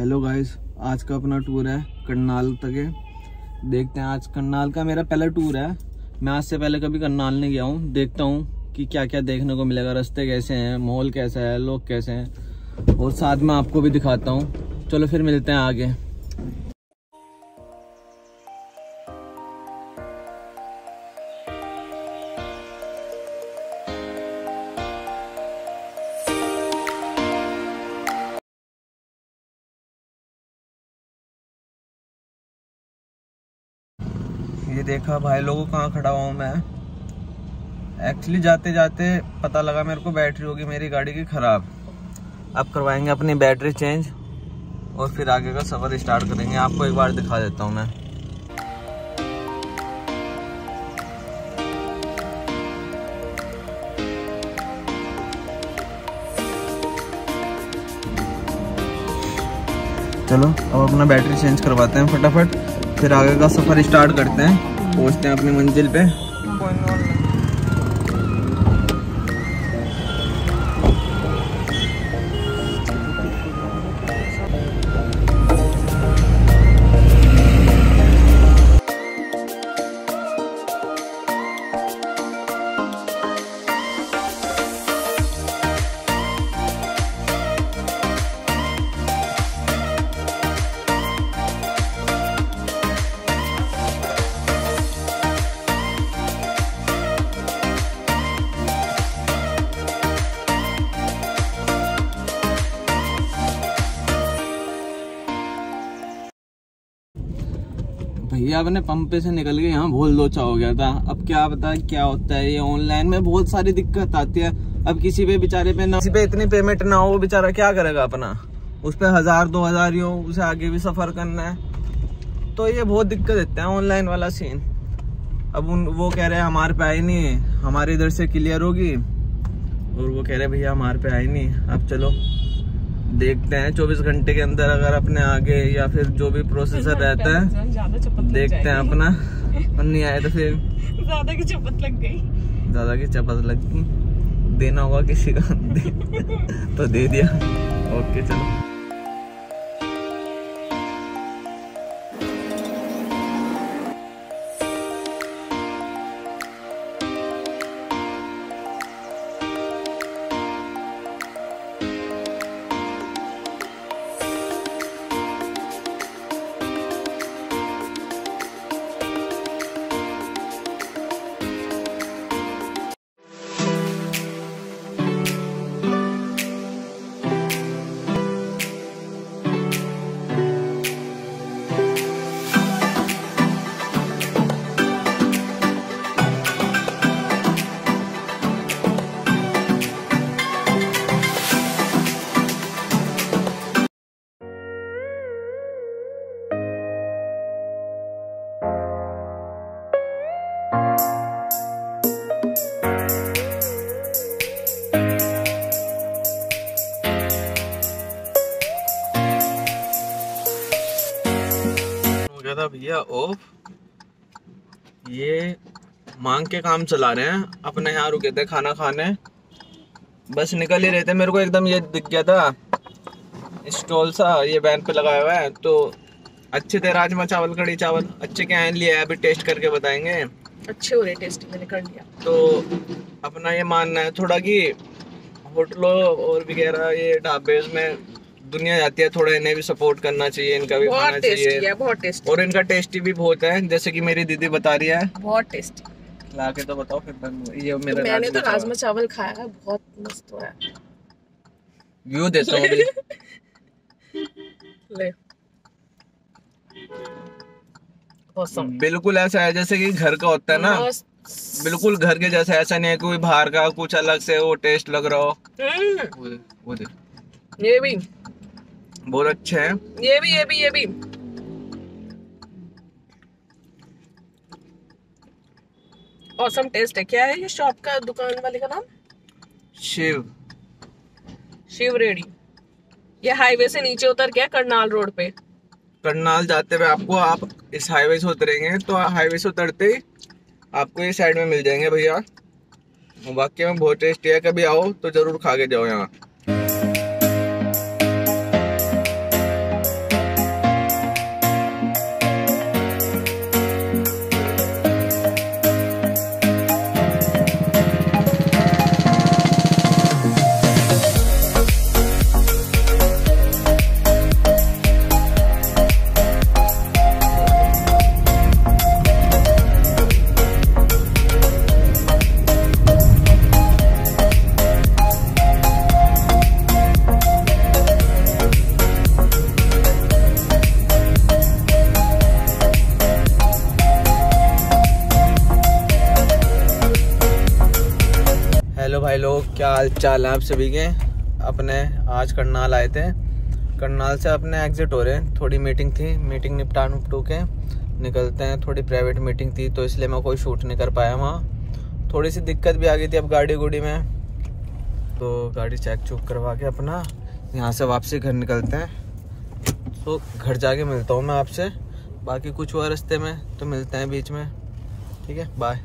Hello guys आज का अपना टूर है करनाल तक। है देखते हैं आज करनाल का मेरा पहला टूर है। मैं आज से पहले कभी करनाल नहीं गया हूँ। देखता हूँ कि क्या क्या देखने को मिलेगा। रास्ते कैसे हैं, माहौल कैसा है, लोग कैसे हैं। और साथ में आपको भी दिखाता हूँ। चलो फिर मिलते हैं आगे। ये देखा भाई लोगों कहाँ खड़ा हुआ मैं। एक्चुअली जाते जाते पता लगा मेरे को बैटरी होगी, मेरी गाड़ी की ख़राब। अब करवाएँगे अपनी बैटरी चेंज और फिर आगे का सफ़र स्टार्ट करेंगे। आपको एक बार दिखा देता हूँ मैं। चलो, अब अपना बैटरी चेंज करवाते हैं फटाफट। फिर आगे का सफ़र स्टार्ट करते हैं। पहुँचते हैं अपनी मंजिल पे। भैया अपने पंप से निकल के यहाँ भूल लोचा हो गया था। अब क्या पता क्या होता है, ये ऑनलाइन में बहुत सारी दिक्कत आती है। अब किसी पे बेचारे पे ना किसी पे इतनी पेमेंट ना हो वो बेचारा क्या करेगा अपना? उस पर हज़ार, दो हज़ार ही हो, उसे आगे भी सफ़र करना है। तो ये बहुत दिक्कत देता है ऑनलाइन वाला सीन अब उन वो कह रहे हैं, हमारे पे आई नहीं, हमारे इधर से क्लियर होगी। और वो कह रहे भैया, हमारे पे आई नहीं अब चलो। देखते हैं चौबीस घंटे के अंदर अगर अपने आगे या फिर जो भी प्रोसेसर रहता है देखते हैं अपना। और नहीं आए तो फिर। ज़्यादा की चपत लग गई। ज़्यादा की चपत लग गई। देना होगा किसी का। तो दे दिया। ओके चलो। भैया ऑफ़ ये मांग के काम चला रहे हैं। अपने यहाँ रुके थे खाना खाने। बस निकल ही रहे थे। मेरे को एकदम ये दिख गया था स्टॉल सा ये वैन पे लगाया हुआ है। तो अच्छे थे राजमा चावल कड़ी चावल। अच्छे क्या हैं लिए अभी टेस्ट करके बताएँगे। अच्छे हो रहे टेस्ट मैंने कर लिया। तो अपना ये मानना है थोड़ा कि होटलों और वगैरह ये ढाबे में दुनिया जाती है थोड़ा इन्हें भी सपोर्ट करना चाहिए इनका भी खाना चाहिए। है बहुत टेस्टी और इनका टेस्टी भी बहुत है जैसे कि मेरी दीदी बता रही है। बहुत टेस्टी ला के तो बताओ फिर ये तो मेरा मैंने तो राजमा चावल खाया है बहुत मस्त हो है। व्यू देता हूँ अभी। ले। बिल्कुल ऐसा है जैसे कि घर का होता है ना। बिल्कुल घर के जैसा ऐसा नहीं है कोई बाहर का कुछ अलग से वो टेस्ट लग रहा हो। हम्म, वो वो देख ये भी। बहुत अच्छे हैं। ये भी ये भी ये भी। औसम टेस्ट है। क्या है ये शॉप का दुकान वाले का नाम? शिव। शिव रेडी। ये हाईवे से नीचे उतर के करनाल रोड पे। करनाल जाते हुए आपको आप इस हाईवे से उतरेंगे तो हाईवे से उतरते ही आपको ये साइड में मिल जाएँगे भैया। वाकई में बहुत टेस्टी है। कभी आओ तो ज़रूर खा के जाओ यहाँ। भाई लोग, क्या हाल चाल है आप सभी के? अपने आज करनाल आए थे। करनाल से अपने एग्जिट हो रहे हैं। थोड़ी मीटिंग थी मीटिंग निपटा निपटू के। निकलते हैं, थोड़ी प्राइवेट मीटिंग थी तो इसलिए मैं कोई शूट नहीं कर पाया वहाँ। थोड़ी सी दिक्कत भी आ गई थी अब गाड़ी गुड़ी में। तो गाड़ी चेक चुक करवा के अपना, यहाँ से वापसी घर निकलते हैं। तो घर जाके मिलता हूँ मैं आपसे। बाकी कुछ हुआ रास्ते में तो मिलते हैं बीच में। ठीक है बाय